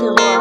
to.